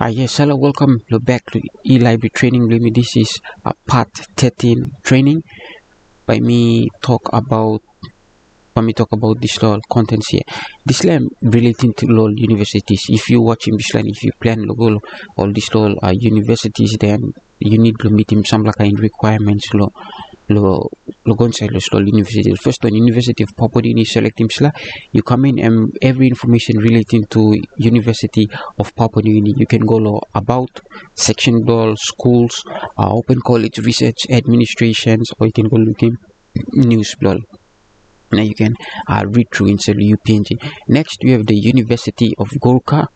Ah yes, hello, welcome back to e-library training. This is a part 13 training. By me talk about let me talk about this law contents here. This law relating to law universities. If you watching this line, if you plan go all these law uh, universities, then you need to meet him. Some like kind requirements. Law lo logon sa lo university. First one university of papua new select him sila you come in and every information relating to university of papua new guinea you can go lo about section doll schools uh, open college research administrations or you can go looking news blog now you can uh, read through inside UPNG. Next, we have the University of Goroka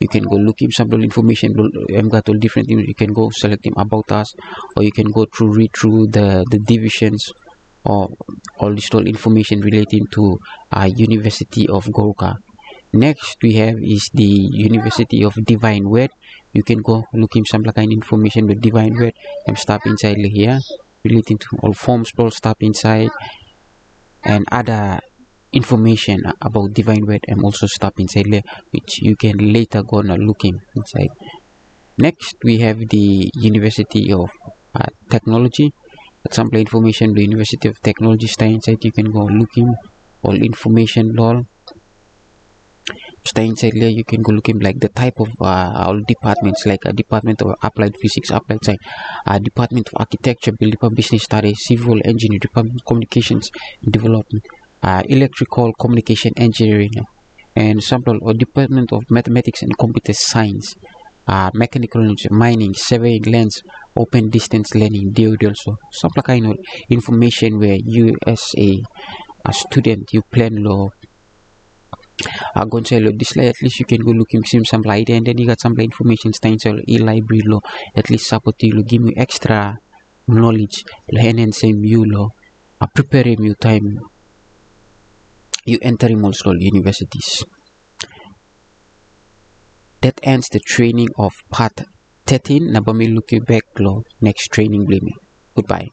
you can go look him some information I'm got all different things. You can go select him about us or you can go through read through the the divisions or all this all information relating to uh, University of Goroka next we have is the University of Divine Word. You can go look him some kind of information with Divine Word. And stop inside here relating to all forms all stop inside and other information about divine word and also stop inside there which you can later go and look in inside. Next we have the university of uh, technology. Example information the university of technology stay inside you can go looking all information all stay inside there you can go looking like the type of uh, all departments like a department of applied physics applied science a department of architecture building business studies civil engineering department communications development uh, electrical communication engineering and sample or department of mathematics and computer science uh, mechanical mining surveying lands open distance learning DOD also. Some kind of information where you as a, a student you plan law uh, Gonzalo, this like at least you can go looking sim some light and then you got some information stands e library law at least support you give me extra knowledge enhance you law uh, prepare you time you enter multiple universities. That ends the training of part 13. Nabami look back next training. Goodbye.